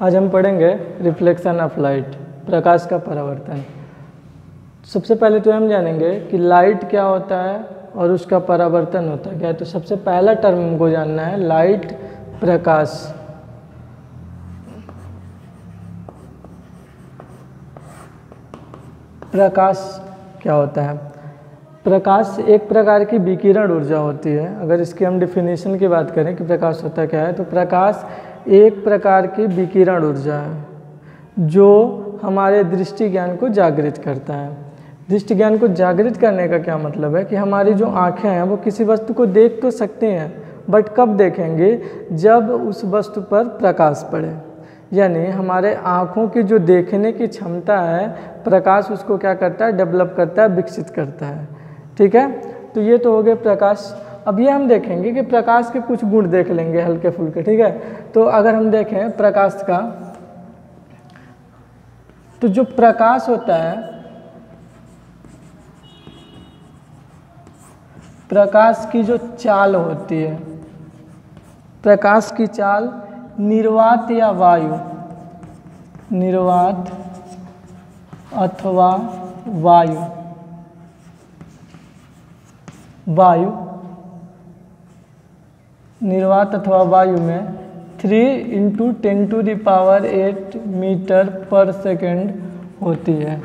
आज हम पढ़ेंगे रिफ्लेक्शन ऑफ़ लाइट प्रकाश का परावर्तन। सबसे पहले तो हम जानेंगे कि लाइट क्या होता है और उसका परावर्तन होता क्या है। तो सबसे पहला टर्म हमको जानना है लाइट प्रकाश। प्रकाश क्या होता है? प्रकाश एक प्रकार की विकिरण ऊर्जा होती है। अगर इसकी हम डिफिनेशन की बात करें कि प्रकाश होता क्या है तो प्रकाश एक प्रकार की विकिरण ऊर्जा है जो हमारे दृष्टि ज्ञान को जागृत करता है। दृष्टि ज्ञान को जागृत करने का क्या मतलब है कि हमारी जो आँखें हैं, वो किसी वस्तु को देख तो सकते हैं, बट कब देखेंगे? जब उस वस्तु पर प्रकाश पड़े। यानी हमारे आँखों की जो देखने की क्षमता है, प्रकाश उसको क्या करता है? डेवलप करता है, विकसित करता है। ठीक है? तो ये तो हो गए प्रकाश अब ये हम देखेंगे कि प्रकाश के कुछ गुण देख लेंगे हल्के फुल्के, ठीक है? तो अगर हम देखें प्रकाश का तो जो प्रकाश होता है, प्रकाश की जो चाल होती है, प्रकाश की चाल निर्वात या वायु, निर्वात अथवा वायु वायु निर्वात अथवा वायु में three into ten to the power eight metre per second होती है।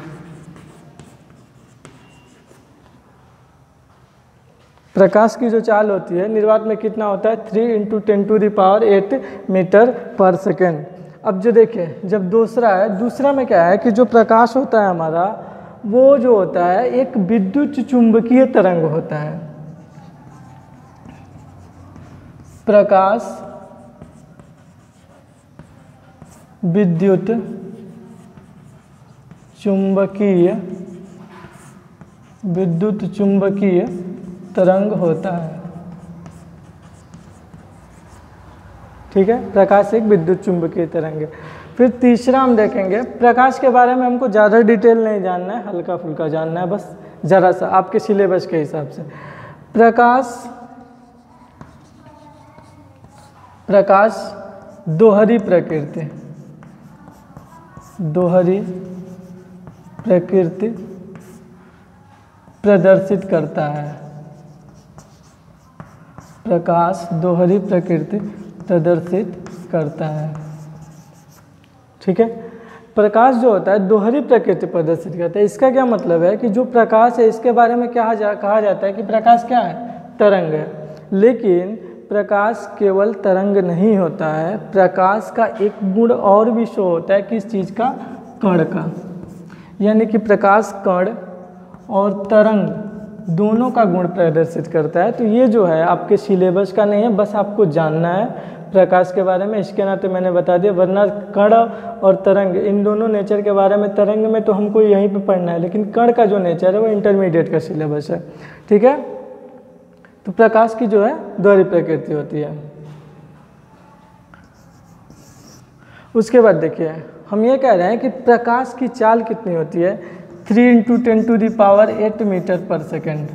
प्रकाश की जो चाल होती है, निर्वात में कितना होता है? Three into ten to the power eight metre per second अब जो देखिए जब दूसरा है, दूसरा में क्या है कि जो प्रकाश होता है हमारा, वो जो होता है, एक विद्युत चुंबकीय तरंग होता है। प्रकाश, विद्युत, चुंबकीय विद्युत चुंबकीय तरंग होता है। ठीक है? प्रकाश एक विद्युत चुंबकीय तरंग है। फिर तीसरा हम देखेंगे, प्रकाश के बारे में हमको ज़्यादा डिटेल नहीं जानना है हल्का फुल्का जानना है, बस ज़रा सा, आपके सिलेबस के हिसाब से। प्रकाश प्रकाश दोहरी प्रकृति। दोहरी प्रकृति प्रदर्शित करता है। प्रकाश दोहरी प्रकृति प्रदर्शित करता है। ठीक है? प्रकाश जो होता है दोहरी प्रकृति प्रदर्शित करता है। इसका क्या मतलब है कि जो प्रकाश है इसके बारे में क्या जा, कहा जाता है कि प्रकाश क्या है? तरंग है। लेकिन प्रकाश केवल तरंग नहीं होता है, प्रकाश का एक गुण और भी शो होता है किस चीज़ का कण का। यानी कि प्रकाश, कण और तरंग दोनों का गुण प्रदर्शित करता है। तो ये जो है, आपके सिलेबस का नहीं है, बस आपको जानना है प्रकाश के बारे में। इसके नाते मैंने बता दिया, वरना कण और तरंग, इन दोनों नेचर के बारे में, तरंग में तो हमको यहीं पे पढ़ना है, लेकिन कण का जो नेचर है, वो इंटरमीडिएट का सिलेबस है। ठीक है? तो प्रकाश की जो है दोहरी प्रकृति होती है। उसके बाद देखिए, हम ये कह रहे हैं कि प्रकाश की चाल कितनी होती है? Three into ten to the power eight metre per second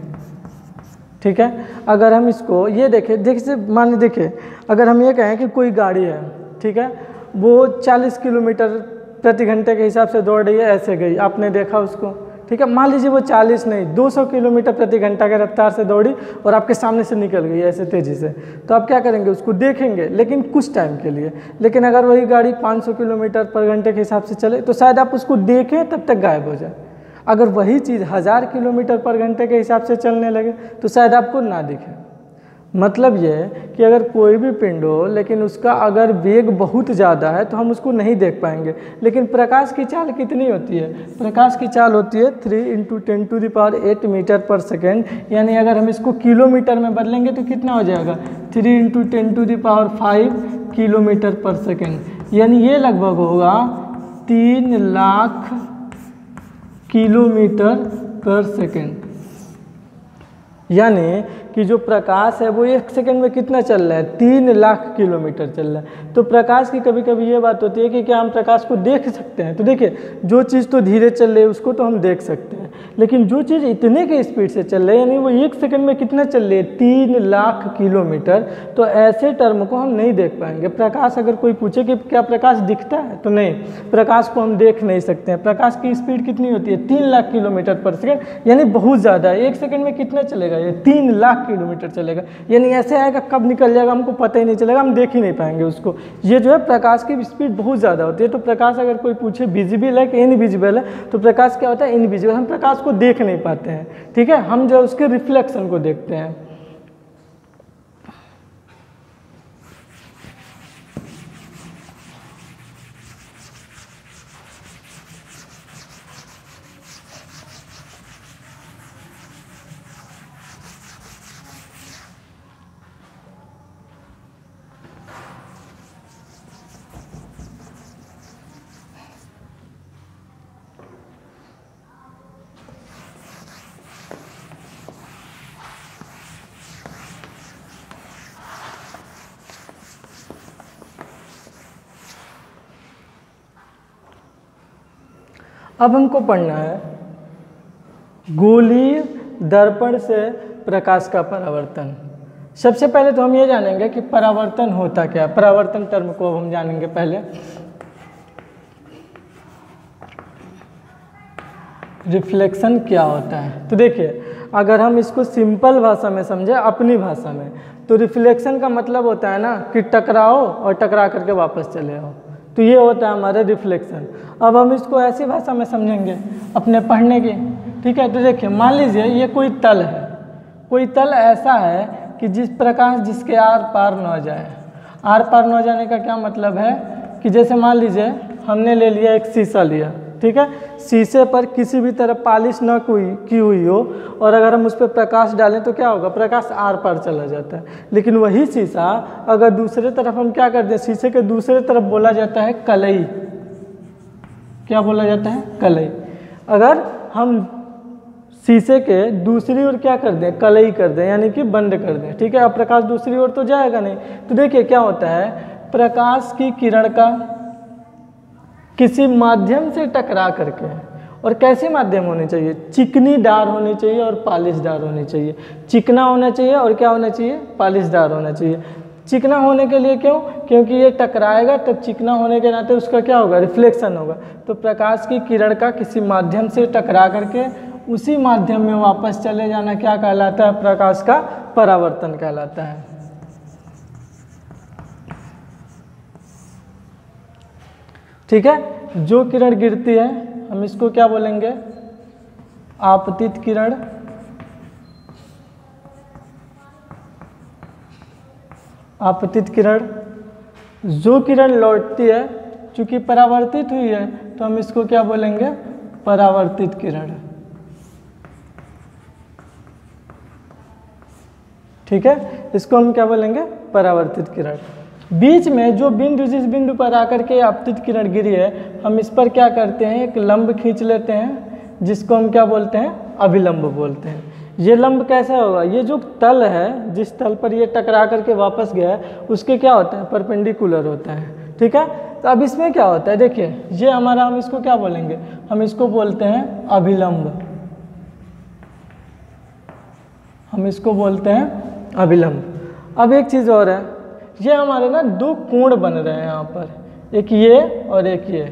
ठीक है? अगर हम इसको ये देखें देखिए मान देखिए, अगर हम ये कहें कि कोई गाड़ी है, ठीक है? वो 40 किलोमीटर प्रति घंटे के हिसाब से दौड़ रही है, ऐसे गई। आपने देखा उसको? ठीक है, मान लीजिए वो 40 नहीं 200 किलोमीटर प्रति घंटा के रफ्तार से दौड़ी और आपके सामने से निकल गई ऐसे तेज़ी से। तो आप क्या करेंगे, उसको देखेंगे, लेकिन कुछ टाइम के लिए। लेकिन अगर वही गाड़ी 500 किलोमीटर पर घंटे के हिसाब से चले तो शायद आप उसको देखें, तब तक गायब हो जाए। अगर वही चीज़ हज़ार किलोमीटर पर घंटे के हिसाब से चलने लगे तो शायद आपको ना दिखे। मतलब ये कि अगर कोई भी पिंड हो, लेकिन उसका अगर वेग बहुत ज़्यादा है तो हम उसको नहीं देख पाएँगे। लेकिन प्रकाश की चाल कितनी होती है? प्रकाश की चाल होती है three into ten to the power eight metre per second यानी अगर हम इसको किलोमीटर में बदलेंगे तो कितना हो जाएगा? Three into ten to the power five kilometre per second यानी ये लगभग होगा तीन लाख किलोमीटर पर सेकेंड यानी कि जो प्रकाश है वो एक सेकंड में कितना चल रहा है? तीन लाख किलोमीटर चल रहा है। तो प्रकाश की कभी कभी ये बात होती है कि क्या हम प्रकाश को देख सकते हैं? तो देखिए, जो चीज़ तो धीरे चल रही है, उसको तो हम देख सकते हैं। लेकिन जो चीज़ इतने के स्पीड से चल रही है, यानी वो एक सेकंड में कितना चल रही है? तीन लाख किलोमीटर। तो ऐसे टर्म को हम नहीं देख पाएँगे। प्रकाश अगर कोई पूछे कि क्या प्रकाश दिखता है? तो नहीं। प्रकाश को हम देख नहीं सकते हैं। प्रकाश की स्पीड कितनी होती है? तीन लाख किलोमीटर पर सेकेंड। यानी बहुत ज़्यादा है। एक सेकेंड में कितना चलेगा? ये तीन लाख किलोमीटर चलेगा। यानी ऐसे आएगा, कब निकल जाएगा? हमको पता ही नहीं चलेगा। हम देख ही नहीं पाएँगे उसको। ये जो है, प्रकाश की स्पीड बहुत ज़्यादा होती है। तो प्रकाश अगर कोई पूछे विजिबल है कि इनविजिबल है तो प्रकाश क्या होता है? इनविजिबल। हम प्रकाश को देख नहीं पाते हैं। ठीक है? हम जो उसके रिफ्लेक्शन को देखते हैं। अब हमको पढ़ना है। गोलीय दर्पण से प्रकाश का परावर्तन। सबसे पहले तो हम ये जानेंगे कि परावर्तन होता क्या है। परावर्तन टर्म को हम जानेंगे पहले। रिफ्लेक्शन क्या होता है? तो देखिए, अगर हम इसको सिंपल भाषा में समझे, अपनी भाषा में तो रिफ्लेक्शन का मतलब होता है ना कि टकराओ और टकरा करके वापस चले आओ। तो ये होता है हमारा रिफ्लेक्शन अब हम इसको ऐसी भाषा में समझेंगे, अपने पढ़ने की। ठीक है तो देखिए, मान लीजिए ये कोई तल है। कोई तल ऐसा है कि जिस प्रकाश जिसके आर पार न जाए। आर पार न जाने का क्या मतलब है? कि जैसे मान लीजिए हमने ले लिया एक शीशा लिया। ठीक है? शीशे पर किसी भी तरह पॉलिश न कोई, की हुई हो, और अगर हम उस पर प्रकाश डालें तो क्या होगा? प्रकाश आर पार चला जाता है। लेकिन वही शीशा, अगर दूसरे तरफ़ हम क्या करते हैं शीशे के दूसरे तरफ़ बोला जाता है कलई। क्या बोला जाता है? कलई। अगर हम शीशे के दूसरी ओर क्या कर दें? कलई कर दें, यानी कि बंद कर दें। ठीक है? अब प्रकाश दूसरी ओर तो जाएगा नहीं। तो देखिए क्या होता है? प्रकाश की किरण का किसी माध्यम से टकरा करके और कैसे माध्यम होने चाहिए? चिकनी डार होनी चाहिए और पालिशदार होनी चाहिए। चिकना होना चाहिए और क्या होना चाहिए? पालिशदार होना चाहिए। चिकना होने के लिए क्यों? क्योंकि ये टकराएगा, तब चिकना होने के नाते उसका क्या होगा? रिफ्लेक्शन होगा। तो प्रकाश की किरण का किसी माध्यम से टकरा करके उसी माध्यम में वापस चले जाना क्या कहलाता है? प्रकाश का परावर्तन कहलाता है। ठीक है? जो किरण गिरती है, हम इसको क्या बोलेंगे? आपतित किरण। आपतित किरण। जो किरण लौटती है, चूँकि परावर्तित हुई है तो हम इसको क्या बोलेंगे? परावर्तित किरण। ठीक है? इसको हम क्या बोलेंगे? परावर्तित किरण। बीच में जो बिंदु जिस बिंदु पर आकर के आपतित किरण गिरी है, हम इस पर क्या करते हैं? एक लंब खींच लेते हैं, जिसको हम क्या बोलते हैं? अभिलंब बोलते हैं। ये लंब कैसा होगा? ये जो तल है, जिस तल पर ये टकरा करके वापस गया है, उसके क्या होता है? परपेंडिकुलर होता है। ठीक है? तो अब इसमें क्या होता है? देखिए, ये हमारा हम इसको क्या बोलेंगे? हम इसको बोलते हैं अभिलंब। हम इसको बोलते हैं अभिलंब। अब एक चीज़ और है। ये हमारे ना दो कोण बन रहे हैं यहाँ पर। एक ये और एक ये।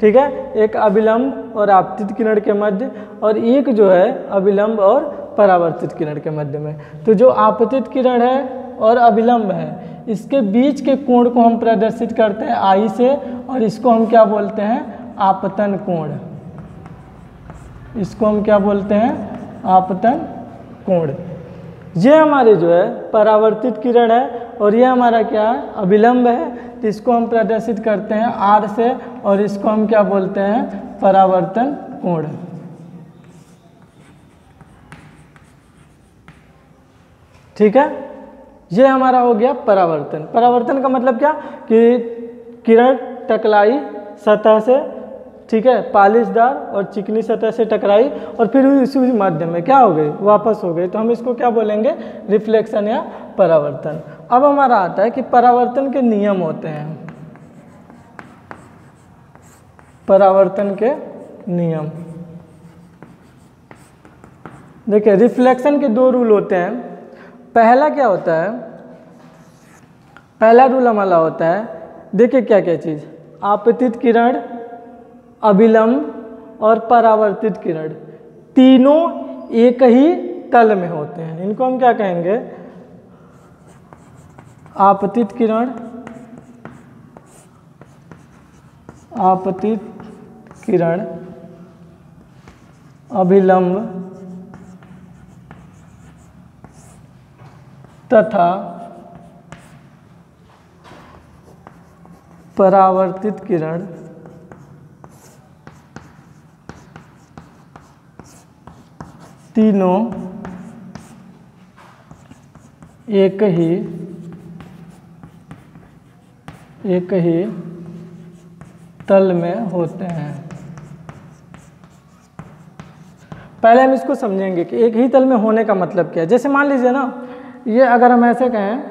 ठीक है? एक अभिलंब और आपतित किरण के मध्य और एक जो है अभिलंब और परावर्तित किरण के मध्य में। तो जो आपतित किरण है और अभिलंब है, इसके बीच के कोण को हम प्रदर्शित करते हैं आई से और इसको हम क्या बोलते हैं? आपतन कोण। इसको हम क्या बोलते हैं? आपतन कोण। ये हमारे जो है परावर्तित किरण है और ये हमारा क्या है अभिलंब है इसको हम प्रदर्शित करते हैं आर से, और इसको हम क्या बोलते हैं? परावर्तन कोण। ठीक है? ये हमारा हो गया परावर्तन। परावर्तन का मतलब क्या? कि किरण टकलाई सतह से, ठीक है, पालिशदार और चिकनी सतह से टकराई, और फिर इसी माध्यम में। क्या हो गई? वापस हो गई। तो हम इसको क्या बोलेंगे? रिफ्लेक्शन या परावर्तन। अब हमारा आता है कि परावर्तन के नियम होते हैं। परावर्तन के नियम। देखिए रिफ्लेक्शन के दो रूल होते हैं। पहला क्या होता है? पहला रूल हमारा होता है, देखिए क्या क्या चीज़। आपतित किरण अभिलंब और परावर्तित किरण। तीनों एक ही तल में होते हैं। इनको हम क्या कहेंगे? आपतित किरण आपतित किरण अभिलंब तथा परावर्तित किरण तीनों एक ही एक ही तल में होते हैं। पहले हम इसको समझेंगे कि एक ही तल में होने का मतलब क्या है। जैसे मान लीजिए ना, ये अगर हम ऐसे कहें,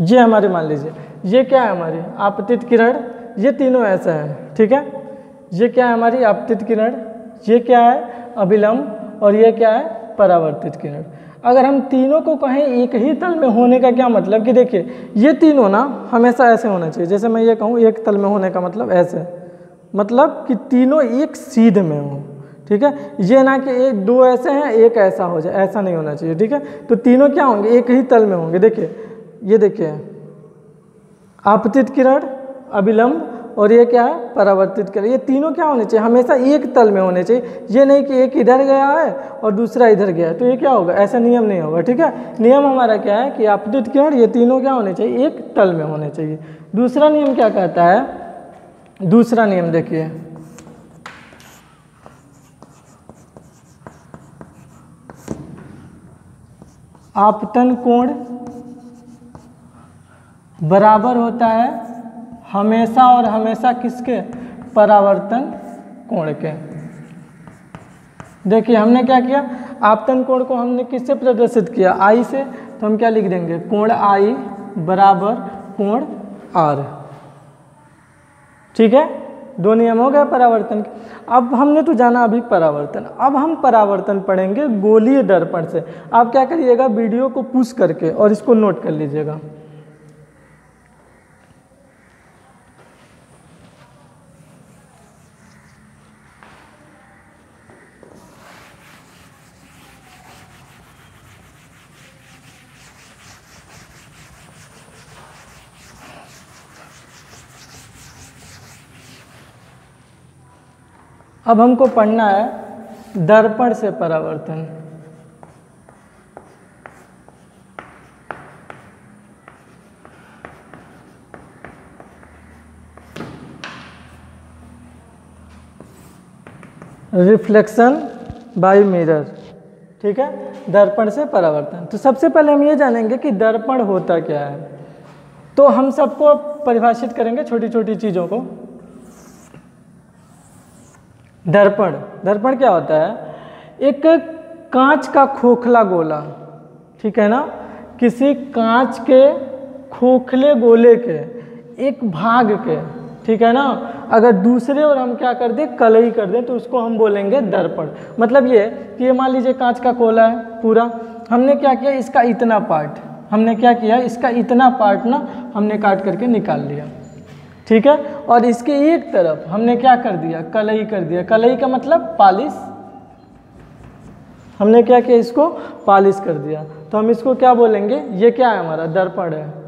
ये हमारे मान लीजिए, ये क्या है हमारी आपतित किरण? ये तीनों ऐसा है, ठीक है? ये क्या है हमारी आपतित किरण? ये क्या है? अभिलंब और ये क्या है? परावर्तित किरण। अगर हम तीनों को कहें एक ही तल में होने का क्या मतलब? कि देखिए, ये तीनों ना हमेशा ऐसे होना चाहिए। जैसे मैं ये कहूँ, एक तल में होने का मतलब ऐसे। मतलब कि तीनों एक सीध में हो, ठीक है? ये ना कि एक, दो ऐसे हैं, एक ऐसा हो जाए। ऐसा नहीं होना चाहिए, ठीक है? तो तीनों क्या होंगे? एक ही तल में होंगे। देखिए, ये देखिए, आपतित किरण अभिलंब और ये क्या है? परावर्तित किरण ये तीनों क्या होने चाहिए? हमेशा एक तल में होने चाहिए। ये नहीं कि एक इधर गया है और दूसरा इधर गया है। तो ये क्या होगा? ऐसा नियम नहीं होगा, ठीक है? नियम हमारा क्या है कि आपतित किरण ये तीनों क्या होने चाहिए? एक तल में होने चाहिए। दूसरा नियम क्या कहता है? दूसरा नियम देखिए। आपतन कोण बराबर होता है हमेशा और हमेशा किसके? परावर्तन कोण के। देखिए, हमने क्या किया? आपतन कोण को हमने किससे प्रदर्शित किया? आई से। तो हम क्या लिख देंगे? कोण आई बराबर कोण आर ठीक है? दो नियम हो गए परावर्तन के। अब हमने तो जाना अभी परावर्तन। अब हम परावर्तन पढ़ेंगे गोलीय दर्पण से। आप क्या करिएगा? वीडियो को पुश करके और इसको नोट कर लीजिएगा। अब हमको पढ़ना है दर्पण से परावर्तन। रिफ्लेक्शन बाय मिरर, ठीक है? दर्पण से परावर्तन। तो सबसे पहले हम ये जानेंगे कि दर्पण होता क्या है। तो हम सबको परिभाषित करेंगे छोटी छोटी चीज़ों को। दर्पण। दर्पण क्या होता है? एक कांच का खोखला गोला, ठीक है ना? किसी कांच के खोखले गोले के, एक भाग के, ठीक है ना? अगर दूसरे और हम क्या कर दें, कलई कर दें तो उसको हम बोलेंगे दर्पण। मतलब ये, कि ये मान लीजिए कांच का कोला है पूरा, हमने क्या किया? इसका इतना पार्ट, हमने क्या किया? इसका इतना पार्ट ना हमने काट करके निकाल लिया, ठीक है? और इसके एक तरफ़ हमने क्या कर दिया? कलई कर दिया। कलई का मतलब पालिश। हमने क्या किया इसको? पालिश कर दिया। तो हम इसको क्या बोलेंगे? ये क्या है हमारा? दर्पण है।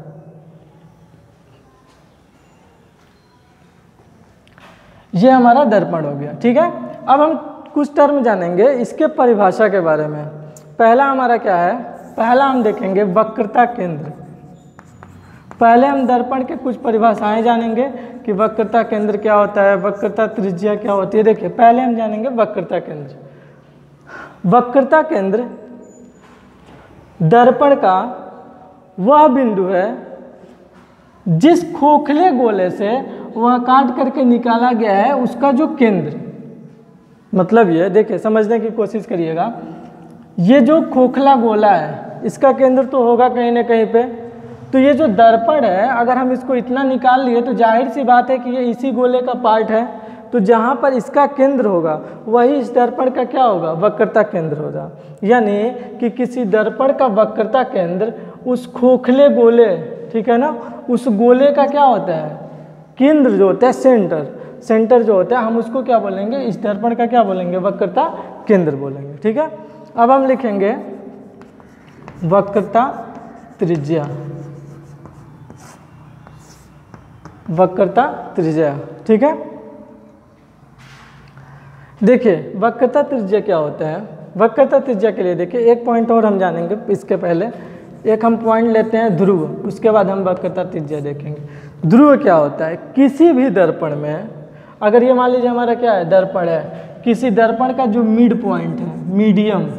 ये हमारा दर्पण हो गया। ठीक है? अब हम कुछ टर्म जानेंगे इसके परिभाषा के बारे में। पहला हमारा क्या है? पहला हम देखेंगे वक्रता केंद्र। पहले हम दर्पण के कुछ परिभाषाएँ जानेंगे। कि वक्रता केंद्र क्या होता है, वक्रता त्रिज्या क्या होती है? देखिए, पहले हम जानेंगे वक्रता केंद्र। वक्रता केंद्र दर्पण का वह बिंदु है जिस खोखले गोले से वह काट करके निकाला गया है, उसका जो केंद्र। मतलब ये, देखिए, समझने की कोशिश करिएगा। ये जो खोखला गोला है, इसका केंद्र तो होगा कहीं ना कहीं पे। तो ये जो दर्पण है, अगर हम इसको इतना निकाल लिए तो ज़ाहिर सी बात है कि ये इसी गोले का पार्ट है। तो जहाँ पर इसका केंद्र होगा, वही इस दर्पण का क्या होगा? वक्रता केंद्र होगा। यानी कि किसी दर्पण का वक्रता केंद्र उस खोखले गोले, ठीक है ना? उस गोले का क्या होता है? केंद्र जो होता है, सेंटर। सेंटर जो होता है, हम उसको क्या बोलेंगे? इस दर्पण का क्या बोलेंगे? वक्रता केंद्र बोलेंगे, ठीक है? अब हम लिखेंगे वक्रता त्रिज्या। वक्रता त्रिज्या, ठीक है? देखिए, वक्रता त्रिज्या क्या होता है? वक्रता त्रिज्या के लिए देखिए, एक पॉइंट और हम जानेंगे इसके पहले। एक हम पॉइंट लेते हैं ध्रुव, उसके बाद हम वक्रता त्रिज्या देखेंगे। ध्रुव क्या होता है? किसी भी दर्पण में, अगर ये मान लीजिए हमारा क्या है? दर्पण है। किसी दर्पण का जो मिड पॉइंट है मीडियम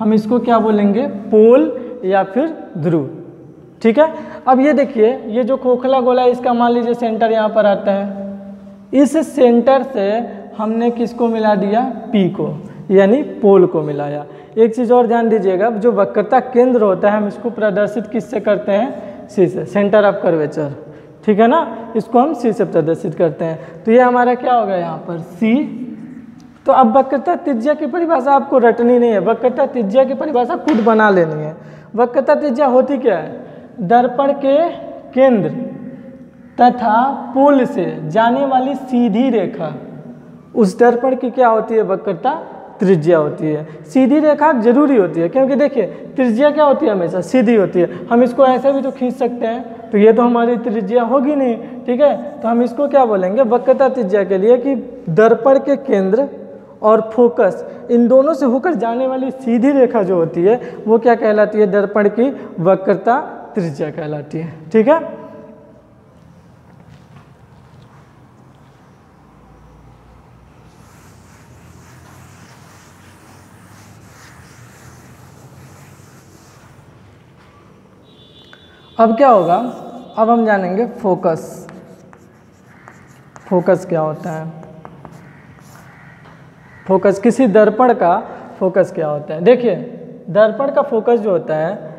हम इसको क्या बोलेंगे? पोल या फिर ध्रुव। ठीक है? अब ये देखिए, ये जो खोखला गोला है, इसका मान लीजिए सेंटर यहाँ पर आता है। इस सेंटर से हमने किसको मिला दिया? पी को, यानी पोल को मिलाया। एक चीज़ और ध्यान दीजिएगा जो वक्रता केंद्र होता है, हम इसको प्रदर्शित किससे करते हैं? सी से सेंटर ऑफ़ कर्वेचर ठीक है ना? इसको हम सी से प्रदर्शित करते हैं। तो ये हमारा क्या होगा यहाँ पर? सी तो अब वक्रता त्रिज्या की परिभाषा आपको रटनी नहीं है। वक्रता त्रिज्या की परिभाषा खुद बना लेनी है। वक्रता त्रिज्या होती क्या है? दर्पण के केंद्र तथा पुल से जाने वाली सीधी रेखा। उस दर्पण की क्या होती है वक्रता? त्रिज्या होती है। सीधी रेखा ज़रूरी होती है, क्योंकि देखिए, त्रिज्या क्या होती है हमेशा? सीधी होती है। हम इसको ऐसे भी तो खींच सकते हैं तो ये तो हमारी त्रिज्या होगी नहीं, ठीक है? तो हम इसको क्या बोलेंगे? वक्रता त्रिज्या के लिए कि दर्पण के केंद्र और फोकस, इन दोनों से होकर जाने वाली सीधी रेखा जो होती है, वो क्या कहलाती है? दर्पण की वक्रता त्रिज्या कहलाती है। ठीक है? अब क्या होगा? अब हम जानेंगे फोकस फोकस क्या होता है? फोकस किसी दर्पण का फोकस क्या होता है? देखिए, दर्पण का फोकस जो होता है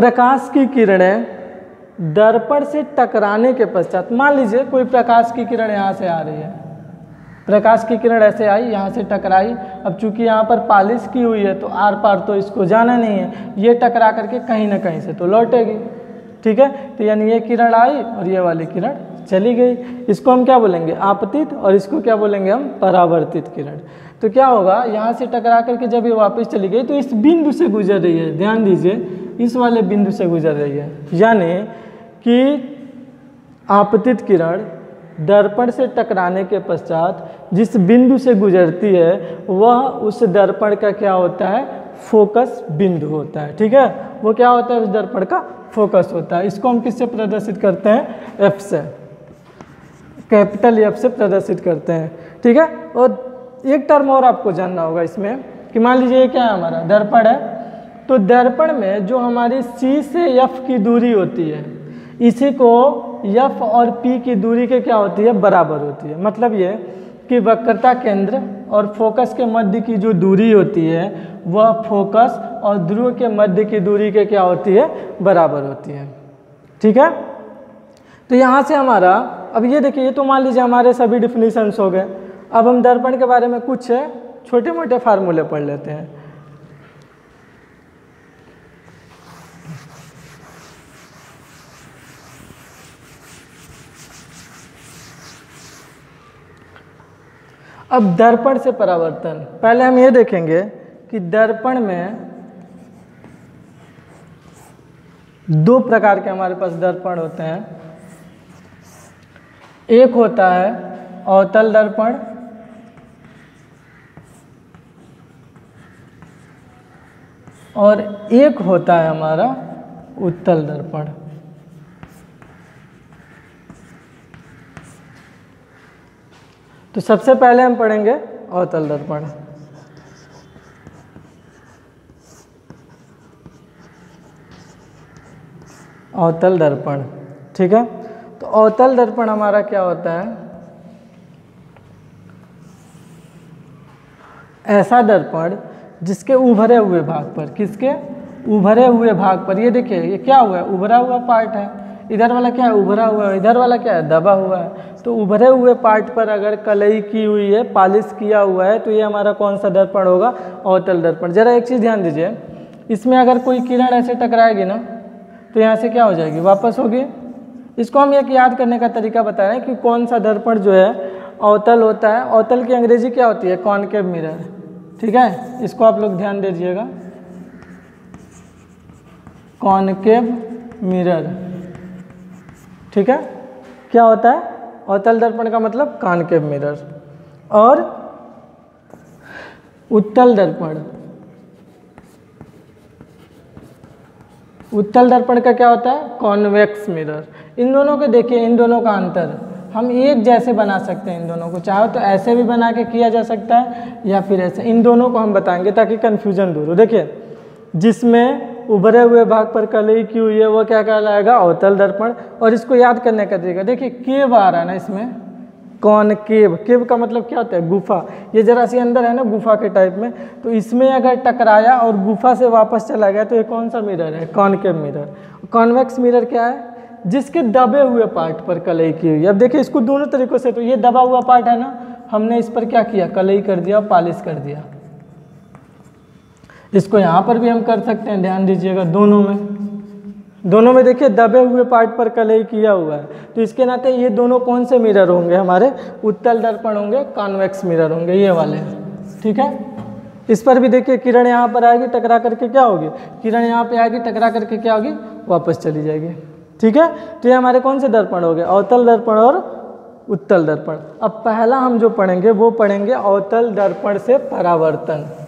प्रकाश की किरणें दर्पण से टकराने के पश्चात, मान लीजिए कोई प्रकाश की किरण यहाँ से आ रही है। प्रकाश की किरण ऐसे आई, यहाँ से टकराई, अब चूँकि यहाँ पर पालिश की हुई है तो आर पार तो इसको जाना नहीं है। ये टकरा करके कहीं ना कहीं से तो लौटेगी। ठीक है? तो यानी ये किरण आई और ये वाली किरण चली गई। इसको हम क्या बोलेंगे? आपतित और इसको क्या बोलेंगे हम? परावर्तित किरण। तो क्या होगा? यहाँ से टकरा करके जब ये वापस चली गई तो इस बिंदु से गुजर रही है। ध्यान दीजिए, इस वाले बिंदु से गुजर रही है। यानी कि आपतित किरण दर्पण से टकराने के पश्चात जिस बिंदु से गुजरती है, वह उस दर्पण का क्या होता है? फोकस बिंदु होता है। ठीक है? वो क्या होता है? उस दर्पण का फोकस होता है। इसको हम किससे प्रदर्शित करते हैं? एफ़ से। कैपिटल एफ़ से प्रदर्शित करते हैं, ठीक है? और एक टर्म और आपको जानना होगा इसमें कि मान लीजिए ये क्या है हमारा? दर्पण है। तो दर्पण में जो हमारी सी से एफ़ की दूरी होती है, इसी को एफ़ और पी की दूरी के क्या होती है? बराबर होती है। मतलब ये कि वक्रता केंद्र और फोकस के मध्य की जो दूरी होती है, वह फोकस और ध्रुव के मध्य की दूरी के क्या होती है? बराबर होती है। ठीक है? तो यहाँ से हमारा, अब ये देखिए, ये तो मान लीजिए हमारे सभी डिफिनीशंस हो गए। अब हम दर्पण के बारे में कुछ छोटे मोटे फार्मूले पढ़ लेते हैं। अब दर्पण से परावर्तन। पहले हम ये देखेंगे कि दर्पण में दो प्रकार के हमारे पास दर्पण होते हैं। एक होता है अवतल दर्पण। और एक होता है हमारा उत्तल दर्पण। तो सबसे पहले हम पढ़ेंगे अवतल दर्पण। अवतल दर्पण, ठीक है? अवतल दर्पण हमारा क्या होता है? ऐसा दर्पण जिसके उभरे हुए भाग पर, किसके? उभरे हुए भाग पर। ये देखिए, ये क्या हुआ है? उभरा हुआ पार्ट है। इधर वाला क्या है? उभरा हुआ है। इधर वाला क्या है? दबा हुआ है। तो उभरे हुए पार्ट पर अगर कलई की हुई है, पालिश किया हुआ है तो ये हमारा कौन सा दर्पण होगा? अवतल दर्पण। जरा एक चीज़ ध्यान दीजिए। इसमें अगर कोई किरण ऐसे टकराएगी ना तो यहाँ से क्या हो जाएगी? वापस होगी? इसको हम एक याद करने का तरीका बता रहे हैं कि कौन सा दर्पण जो है, अवतल होता है। अवतल की अंग्रेज़ी क्या होती है? Concave mirror. ठीक है? इसको आप लोग ध्यान दीजिएगा। Concave mirror. ठीक है? क्या होता है? अवतल दर्पण का मतलब कॉनकेव मिरर। और उत्तल दर्पण। उत्तल दर्पण का क्या होता है? Convex mirror. इन दोनों को देखिए, इन दोनों का अंतर। हम एक जैसे बना सकते हैं इन दोनों को, चाहो तो ऐसे भी बना के किया जा सकता है या फिर ऐसे। इन दोनों को हम बताएँगे ताकि कन्फ्यूज़न दूर हो। देखिए, जिसमें उभरे हुए भाग पर कलई की हुई है वो क्या कहलाएगा? अवतल दर्पण। और इसको याद करने का तरीका, देखिए, केव आ रहा है ना इसमें। कौन? केव। केव का मतलब क्या होता है? गुफा। ये जरा सी अंदर है ना, गुफा के टाइप में। तो इसमें अगर टकराया और गुफा से वापस चला गया तो ये कौन सा मिरर है? कॉनकेव मिरर कॉन्वेक्स मिरर क्या है? जिसके दबे हुए पार्ट पर कलई की हुई। अब देखिए, इसको दोनों तरीकों से तो ये दबा हुआ पार्ट है ना, हमने इस पर क्या किया? कलई कर दिया, पॉलिश कर दिया। इसको यहाँ पर भी हम कर सकते हैं, ध्यान दीजिएगा, दोनों में। दोनों में देखिए, दबे हुए पार्ट पर कलई किया हुआ है। तो इसके नाते ये दोनों कौन से मिरर होंगे? हमारे उत्तल दर्पण होंगे, कॉन्वेक्स मिरर होंगे, ये वाले। ठीक है? इस पर भी देखिए, किरण यहाँ पर आएगी, टकरा करके क्या होगी? किरण यहाँ पे आएगी, टकरा करके क्या होगी? वापस चली जाएगी। ठीक है? तो ये हमारे कौन से दर्पण हो गए? अवतल दर्पण और उत्तल दर्पण। अब पहला हम जो पढ़ेंगे, वो पढ़ेंगे अवतल दर्पण से परावर्तन।